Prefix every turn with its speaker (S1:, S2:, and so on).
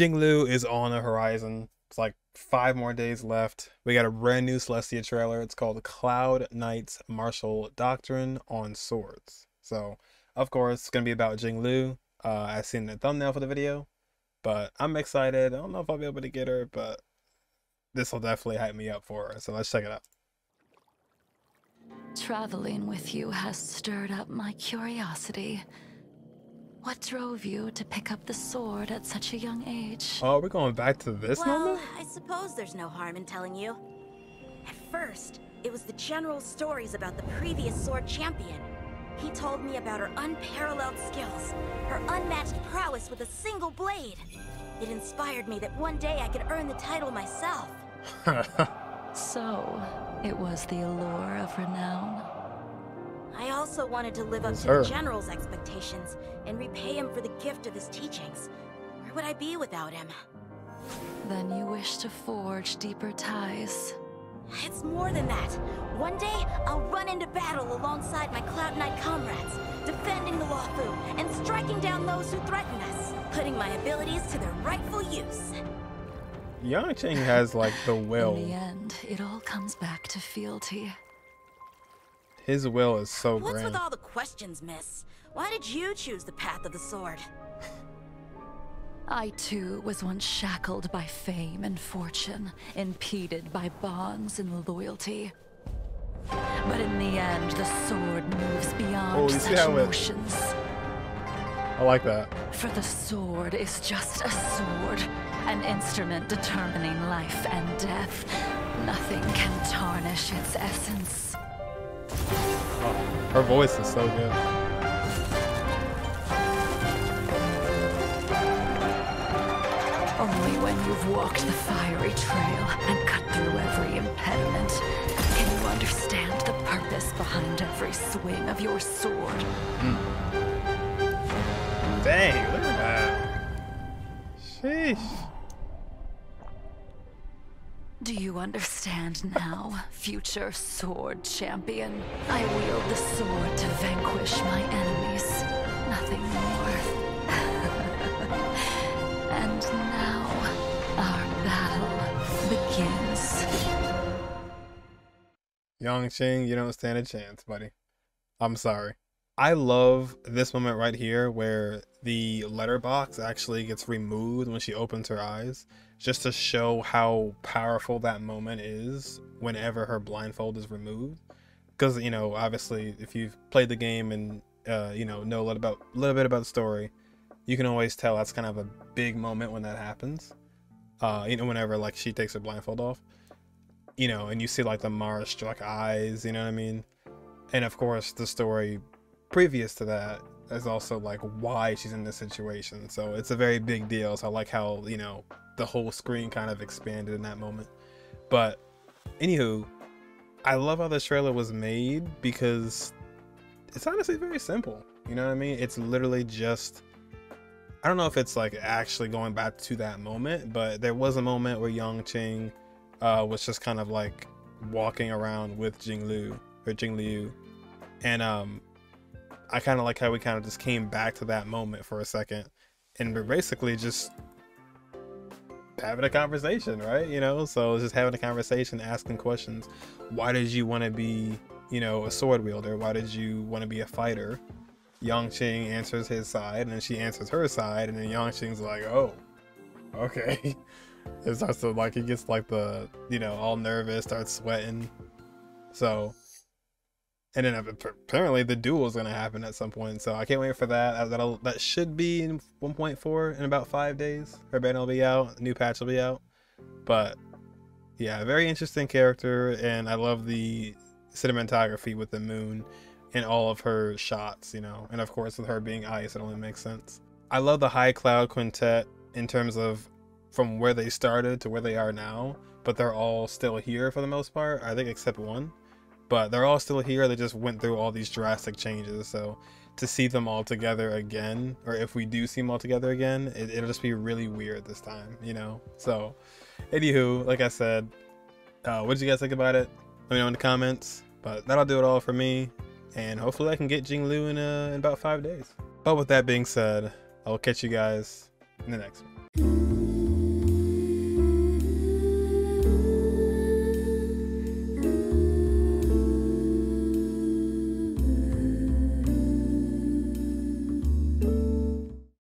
S1: Jingliu is on the horizon. It's like five more days left. We got a brand new Celestia trailer. It's called Cloud Knight's Martial Doctrine on Swords. So, of course, it's going to be about Jingliu. Uh, I've seen the thumbnail for the video, but I'm excited. I don't know if I'll be able to get her, but this will definitely hype me up for her. So let's check it out.
S2: Traveling with you has stirred up my curiosity. What drove you to pick up the sword at such a young age?
S1: Oh, we're going back to this
S3: well,
S1: moment?
S3: I suppose there's no harm in telling you. At first, it was the general's stories about the previous sword champion. He told me about her unparalleled skills, her unmatched prowess with a single blade. It inspired me that one day I could earn the title myself.
S2: so, it was the allure of renown.
S3: I also wanted to live up to the General's expectations and repay him for the gift of his teachings. Where would I be without him?
S2: Then you wish to forge deeper ties.
S3: It's more than that. One day, I'll run into battle alongside my Cloud Knight comrades, defending the Luofu and striking down those who threaten us, putting my abilities to their rightful use.
S1: Yanqing has like the will.
S2: In the end, it all comes back to fealty.
S1: His will is so
S3: What's
S1: grand.
S3: with all the questions, miss? Why did you choose the path of the sword?
S2: I too was once shackled by fame and fortune, impeded by bonds and loyalty. But in the end, the sword moves beyond
S1: oh,
S2: such emotions. It...
S1: I like that.
S2: For the sword is just a sword, an instrument determining life and death. Nothing can tarnish its essence.
S1: Oh, her voice is so good.
S2: Only when you've walked the fiery trail and cut through every impediment can you understand the purpose behind every swing of your sword.
S1: Mm. Dang, look at that. Sheesh.
S2: Do you understand now, future sword champion? I wield the sword to vanquish my enemies. Nothing more. and now, our battle begins.
S1: Yanqing, you don't stand a chance, buddy. I'm sorry. I love this moment right here where the letterbox actually gets removed when she opens her eyes, just to show how powerful that moment is whenever her blindfold is removed. Because you know, obviously, if you've played the game and uh, you know know a little about a little bit about the story, you can always tell that's kind of a big moment when that happens. Uh, you know, whenever like she takes her blindfold off, you know, and you see like the Mara struck eyes, you know what I mean? And of course, the story previous to that is also like why she's in this situation. So it's a very big deal. So I like how, you know, the whole screen kind of expanded in that moment. But anywho, I love how this trailer was made because it's honestly very simple. You know what I mean? It's literally just I don't know if it's like actually going back to that moment, but there was a moment where Yanqing uh, was just kind of like walking around with Jingliu or Jingliu, and um, I kind of like how we kind of just came back to that moment for a second, and we're basically just having a conversation, right? You know, so just having a conversation, asking questions. Why did you want to be, you know, a sword wielder? Why did you want to be a fighter? Yanqing answers his side, and then she answers her side, and then Yanqing's like, "Oh, okay." It starts to like he gets like the you know all nervous, starts sweating. So, and then uh, apparently the duel is gonna happen at some point. So I can't wait for that. Uh, that'll that should be in 1.4 in about five days. Her band will be out. New patch will be out. But yeah, very interesting character, and I love the cinematography with the moon and all of her shots. You know, and of course with her being ice, it only makes sense. I love the High Cloud Quintet in terms of from where they started to where they are now, but they're all still here for the most part. I think except one, but they're all still here. They just went through all these drastic changes. So to see them all together again, or if we do see them all together again, it, will just be really weird this time, you know. So, anywho, like I said, uh, what did you guys think about it? Let me know in the comments. But that'll do it all for me, and hopefully I can get Jingliu in, uh, in about five days. But with that being said, I'll catch you guys in the next one.